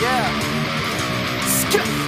Yeah. Skip.